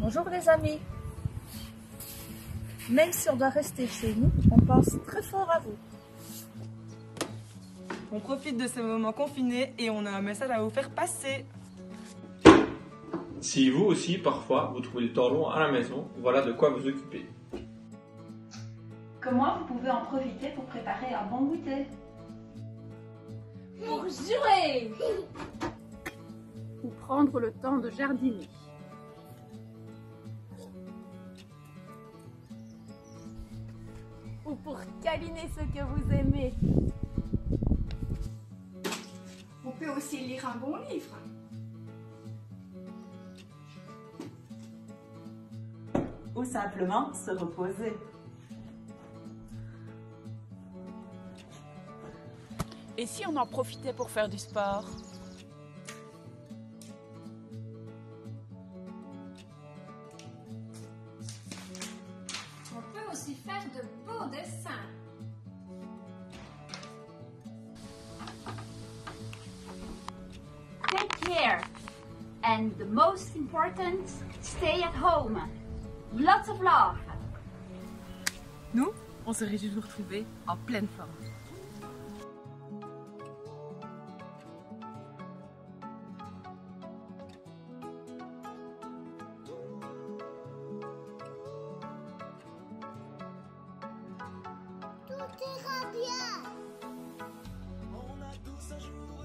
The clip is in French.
Bonjour les amis. Même si on doit rester chez nous, on pense très fort à vous. On profite de ce moment confiné et on a un message à vous faire passer. Si vous aussi, parfois, vous trouvez le temps long à la maison, voilà de quoi vous occuper. Comment vous pouvez en profiter pour préparer un bon goûter? Pour jurer Ou prendre le temps de jardiner. Ou pour câliner ce que vous aimez. On peut aussi lire un bon livre. Ou simplement se reposer. Et si on en profitait pour faire du sport? Faire de beaux dessins. Take care. And the most important, stay at home. Lots of love. Nous, on se réjouit de vous retrouver en pleine forme. Tout bien. On